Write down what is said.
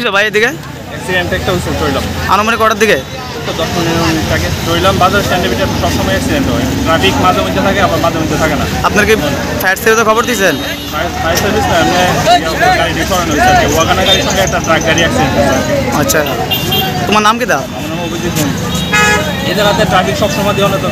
কিসে ভাই এদিকে? অ্যাক্সিডেন্ট একটা হয়েছে চললাম আনুমানিক কটার দিকে? তো দশ মিনিট আগে। চললাম বাজার স্ট্যান্ডে ভিতরে সবসময় অ্যাক্সিডেন্ট হয়। ট্রাফিক মাঝে মধ্যে থাকে আবার মাঝে মধ্যে থাকে না। আপনার কি ফায়ার সার্ভিসে খবর দিয়েছেন? ফায়ার সার্ভিস না এমনি গাড়ি রিফারেন্ট হয়েছে কি ওয়াগানা গাড়ির সঙ্গে একটা ট্রাক গাড়ি অ্যাক্সিডেন্ট আচ্ছা। তোমার নাম কি দা? আমার নাম অভিজিৎ এদের হাতে ট্রাফিক সবসময় দিও না তো